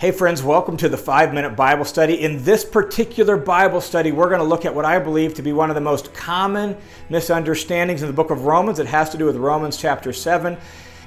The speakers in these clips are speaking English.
Hey, friends, welcome to the five minute Bible study. In this particular Bible study, we're going to look at what I believe to be one of the most common misunderstandings in the book of Romans. It has to do with Romans chapter 7.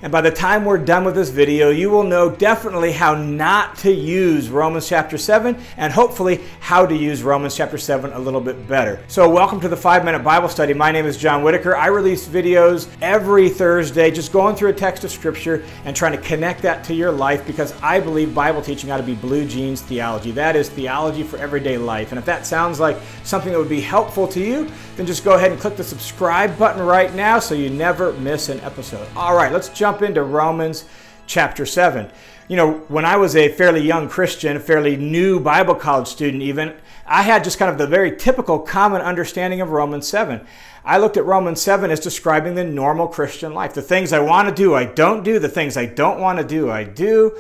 And by the time we're done with this video, you will know definitely how not to use Romans chapter 7 and hopefully how to use Romans chapter 7 a little bit better. So, welcome to the 5 Minute Bible Study. My name is John Whittaker. I release videos every Thursday just going through a text of Scripture and trying to connect that to your life because I believe Bible teaching ought to be blue jeans theology. That is theology for everyday life. And if that sounds like something that would be helpful to you, then just go ahead and click the subscribe button right now so you never miss an episode. All right, let's jump jump into Romans chapter 7. You know, when I was a fairly young Christian, a fairly new Bible college student, even, I had just kind of the very typical common understanding of Romans 7. I looked at Romans 7 as describing the normal Christian life. The things I want to do, I don't do. The things I don't want to do, I do.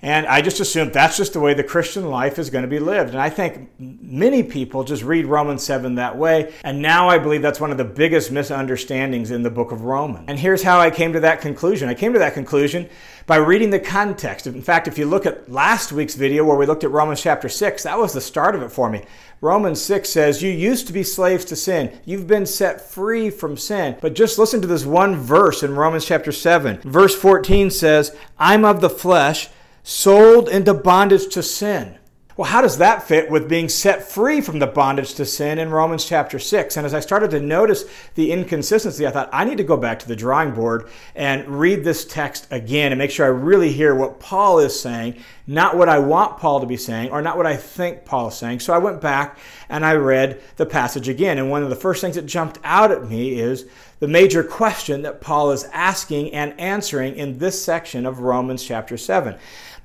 And I just assume that's just the way the Christian life is going to be lived. And I think many people just read Romans 7 that way. And now I believe that's one of the biggest misunderstandings in the book of Romans. And here's how I came to that conclusion I came to that conclusion by reading the context. In fact, if you look at last week's video where we looked at Romans chapter 6, that was the start of it for me. Romans 6 says, You used to be slaves to sin. You've been set free from sin. But just listen to this one verse in Romans chapter 7. Verse 14 says, I'm of the flesh sold into bondage to sin. Well, how does that fit with being set free from the bondage to sin in Romans chapter 6? And as I started to notice the inconsistency, I thought I need to go back to the drawing board and read this text again and make sure I really hear what Paul is saying, not what I want Paul to be saying or not what I think Paul is saying. So I went back and I read the passage again. And one of the first things that jumped out at me is the major question that Paul is asking and answering in this section of Romans chapter 7.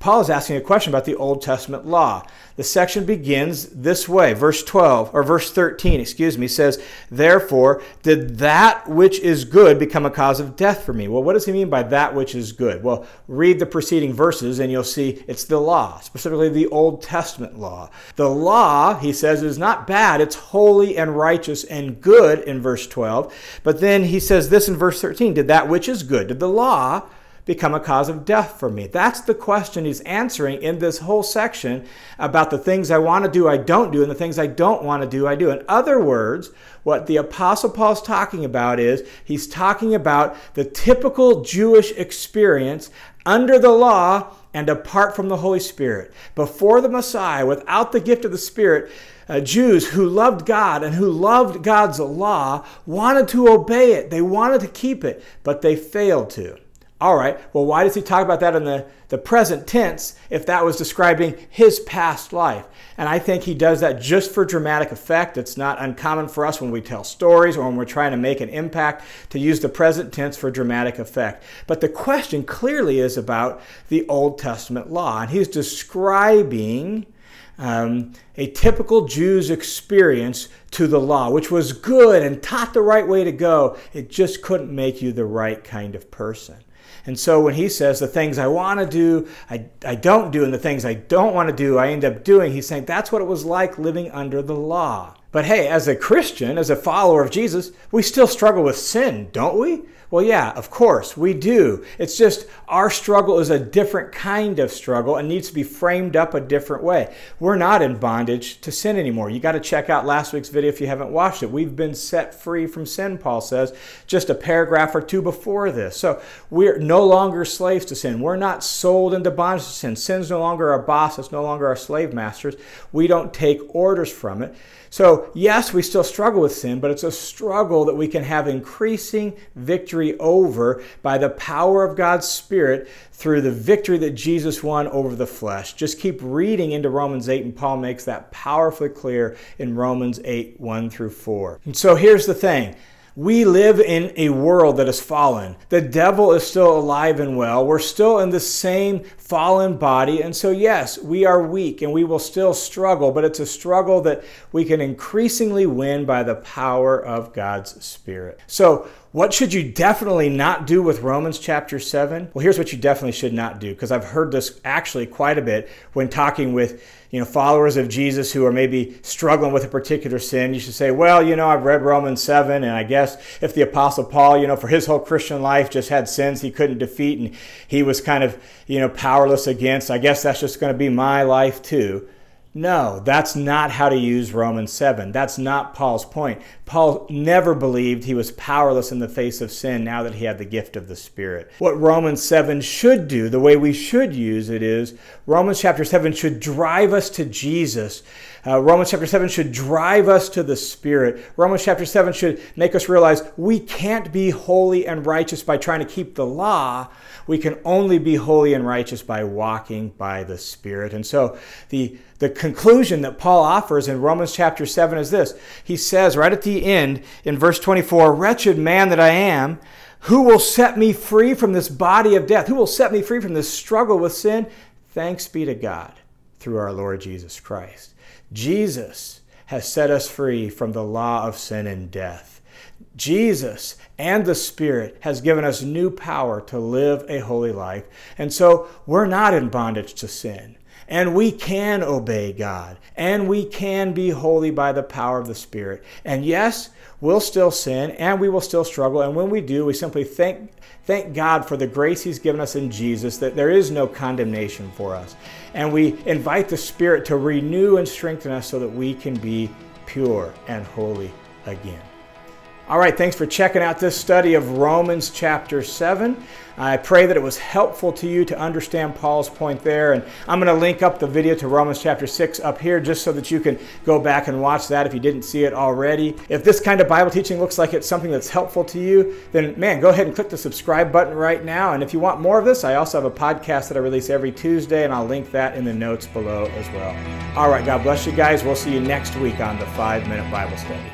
Paul is asking a question about the Old Testament law. The section begins this way, verse 12, or verse 13, excuse me, says, Therefore, did that which is good become a cause of death for me? Well, what does he mean by that which is good? Well, read the preceding verses and you'll see it's the law, specifically the Old Testament law. The law, he says, is not bad, it's holy and righteous and good in verse 12. But then he says this in verse 13 Did that which is good, did the law become a cause of death for me? That's the question he's answering in this whole section about the things I want to do, I don't do, and the things I don't want to do, I do. In other words, what the Apostle Paul's talking about is he's talking about the typical Jewish experience under the law and apart from the Holy Spirit. Before the Messiah, without the gift of the Spirit, uh, Jews who loved God and who loved God's law wanted to obey it. They wanted to keep it, but they failed to. All right, well, why does he talk about that in the, the present tense if that was describing his past life? And I think he does that just for dramatic effect. It's not uncommon for us when we tell stories or when we're trying to make an impact to use the present tense for dramatic effect. But the question clearly is about the Old Testament law. And he's describing um, a typical Jew's experience to the law, which was good and taught the right way to go. It just couldn't make you the right kind of person. And so when he says the things I want to do, I, I don't do, and the things I don't want to do, I end up doing, he's saying that's what it was like living under the law. But hey, as a Christian, as a follower of Jesus, we still struggle with sin, don't we? Well, yeah, of course, we do. It's just our struggle is a different kind of struggle and needs to be framed up a different way. We're not in bondage to sin anymore. You got to check out last week's video if you haven't watched it. We've been set free from sin, Paul says, just a paragraph or two before this. So we're no longer slaves to sin. We're not sold into bondage to sin. Sin's no longer our boss, it's no longer our slave masters. We don't take orders from it. Yes, we still struggle with sin, but it's a struggle that we can have increasing victory over by the power of God's Spirit through the victory that Jesus won over the flesh. Just keep reading into Romans 8, and Paul makes that powerfully clear in Romans 8 1 through 4. And so, here's the thing we live in a world that is fallen. The devil is still alive and well. We're still in the same fallen body. And so, yes, we are weak and we will still struggle, but it's a struggle that we can increasingly win by the power of God's Spirit. So, What should you definitely not do with Romans chapter 7? Well, here's what you definitely should not do because I've heard this actually quite a bit when talking with, you know, followers of Jesus who are maybe struggling with a particular sin. You should say, "Well, you know, I've read Romans 7 and I guess if the apostle Paul, you know, for his whole Christian life just had sins he couldn't defeat and he was kind of, you know, powerless against, I guess that's just going to be my life too." No, that's not how to use Romans 7. That's not Paul's point. Paul never believed he was powerless in the face of sin now that he had the gift of the Spirit. What Romans 7 should do, the way we should use it is Romans chapter 7 should drive us to Jesus. Uh, Romans chapter 7 should drive us to the Spirit. Romans chapter 7 should make us realize we can't be holy and righteous by trying to keep the law. We can only be holy and righteous by walking by the Spirit. And so the the conclusion that Paul offers in Romans chapter 7 is this. He says right at the end in verse 24, Wretched man that I am, who will set me free from this body of death? Who will set me free from this struggle with sin? Thanks be to God through our Lord Jesus Christ. Jesus has set us free from the law of sin and death. Jesus and the Spirit has given us new power to live a holy life. And so we're not in bondage to sin. And we can obey God. And we can be holy by the power of the Spirit. And yes, we'll still sin and we will still struggle. And when we do, we simply thank, thank God for the grace He's given us in Jesus, that there is no condemnation for us. And we invite the Spirit to renew and strengthen us so that we can be pure and holy again. All right, thanks for checking out this study of Romans chapter 7. I pray that it was helpful to you to understand Paul's point there. And I'm going to link up the video to Romans chapter 6 up here just so that you can go back and watch that if you didn't see it already. If this kind of Bible teaching looks like it's something that's helpful to you, then man, go ahead and click the subscribe button right now. And if you want more of this, I also have a podcast that I release every Tuesday, and I'll link that in the notes below as well. All right, God bless you guys. We'll see you next week on the Five Minute Bible Study.